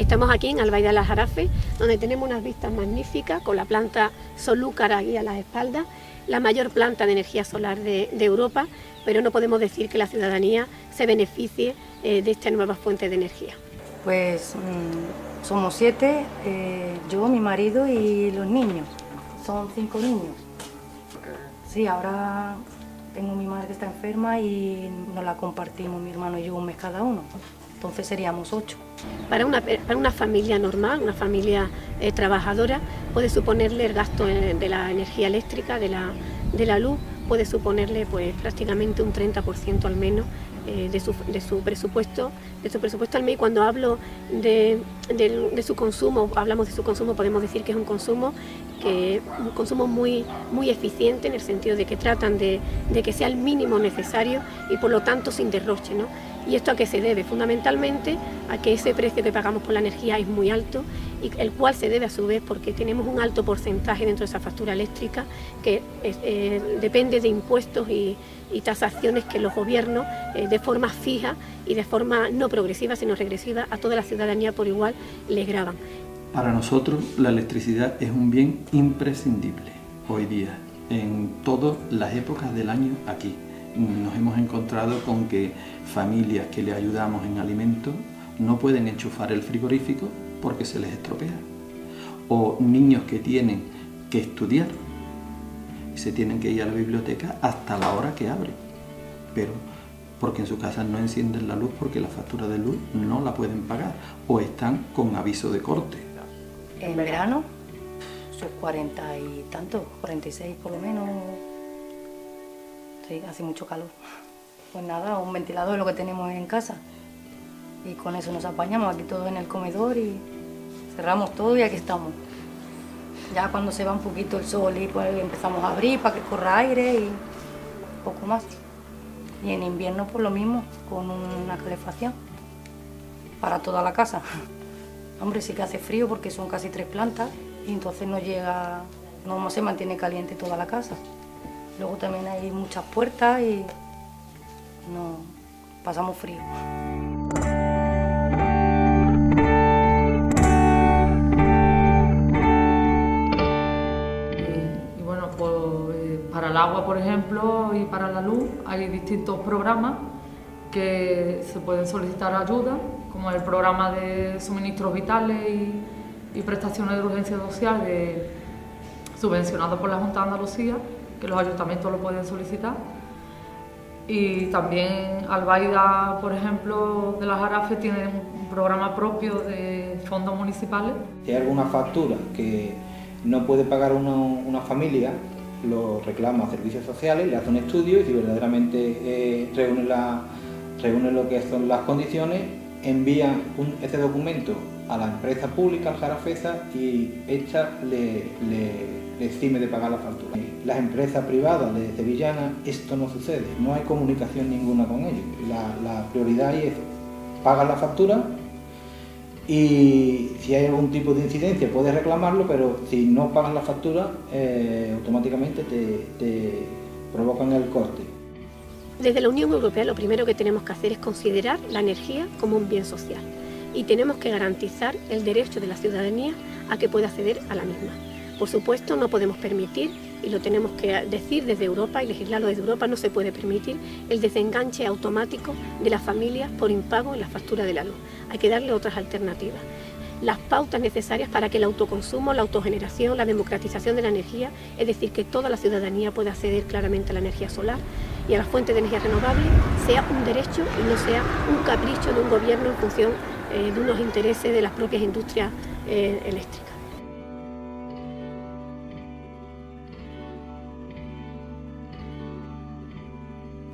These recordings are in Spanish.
Estamos aquí en Albaida de la Jarafe, donde tenemos unas vistas magníficas con la planta solúcara aquí a las espaldas, la mayor planta de energía solar de, Europa, pero no podemos decir que la ciudadanía se beneficie eh, de esta nueva fuente de energía. Pues mm, somos siete, eh, yo, mi marido y los niños. Son cinco niños. Sí, ahora tengo mi madre que está enferma y nos la compartimos mi hermano y yo un mes cada uno. Entonces seríamos ocho. Para una, para una familia normal, una familia eh, trabajadora, puede suponerle el gasto de la energía eléctrica, de la, de la luz, puede suponerle pues prácticamente un 30% al menos eh, de, su, de, su, presupuesto, de su presupuesto al mes. Cuando hablo de, de, su consumo, hablamos de su consumo, podemos decir que es un consumo que un consumo muy, muy eficiente en el sentido de que tratan de, que sea el mínimo necesario y por lo tanto sin derroche. ¿no? ¿Y esto a qué se debe? Fundamentalmente a que ese precio que pagamos por la energía es muy alto y el cual se debe a su vez porque tenemos un alto porcentaje dentro de esa factura eléctrica que eh, depende de impuestos y, tasaciones que los gobiernos eh, de forma fija y de forma no progresiva sino regresiva a toda la ciudadanía por igual les graban. Para nosotros la electricidad es un bien imprescindible hoy día en todas las épocas del año aquí nos hemos encontrado con que familias que le ayudamos en alimentos no pueden enchufar el frigorífico porque se les estropea. O niños que tienen que estudiar y se tienen que ir a la biblioteca hasta la hora que abre. Pero porque en su casa no encienden la luz porque la factura de luz no la pueden pagar o están con aviso de corte. En verano, son 40 y tanto, 46 por lo menos, Sí, hace mucho calor. Pues nada, un ventilador es lo que tenemos en casa. Y con eso nos apañamos aquí todos en el comedor y cerramos todo y aquí estamos. Ya cuando se va un poquito el sol y pues empezamos a abrir para que corra aire y poco más. Y en invierno pues lo mismo, con una calefacción para toda la casa. Hombre, sí que hace frío porque son casi tres plantas y entonces no llega, no se mantiene caliente toda la casa. Luego también hay muchas puertas y no pasamos frío. Y bueno, pues eh, para el agua, por ejemplo, y para la luz hay distintos programas que se pueden solicitar ayuda, como el programa de suministros vitales y, prestaciones de urgencia social subvencionado por la Junta de Andalucía que los ayuntamientos lo pueden solicitar. Y también Albaida, por ejemplo, de las Jarafe tiene un programa propio de fondos municipales. Si hay alguna factura que no puede pagar una, familia, lo reclama a servicios sociales, le hace un estudio y si verdaderamente eh, reúne, la, reúne lo que son las condiciones, envía este documento a la empresa pública, al Jarafeza, y esta le, le, exime de pagar la factura. Las empresas privadas de Sevillana, esto no sucede, no hay comunicación ninguna con ellos. La, prioridad es pagar la factura y si hay algún tipo de incidencia puedes reclamarlo, pero si no pagas la factura, eh, automáticamente te, te provocan el corte. Desde la Unión Europea lo primero que tenemos que hacer es considerar la energía como un bien social y tenemos que garantizar el derecho de la ciudadanía a que pueda acceder a la misma. Por supuesto, no podemos permitir, y lo tenemos que decir desde Europa y legislarlo desde Europa, no se puede permitir el desenganche automático de las familias por impago en la factura de la luz. Hay que darle otras alternativas. Las pautas necesarias para que el autoconsumo, la autogeneración, la democratización de la energía, es decir, que toda la ciudadanía pueda acceder claramente a la energía solar y a las fuentes de energía renovable, sea un derecho y no sea un capricho de un gobierno en función eh, de unos intereses de las propias industrias eh, eléctricas.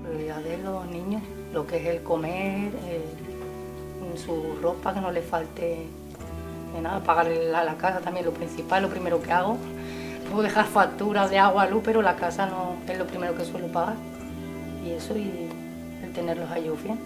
Prioridad de los niños, lo que es el comer, eh, su ropa, que no le falte nada, pagar la, la casa también lo principal, lo primero que hago. Puedo dejar facturas de agua, luz, pero la casa no es lo primero que suelo pagar. Y eso y el tenerlos a bien.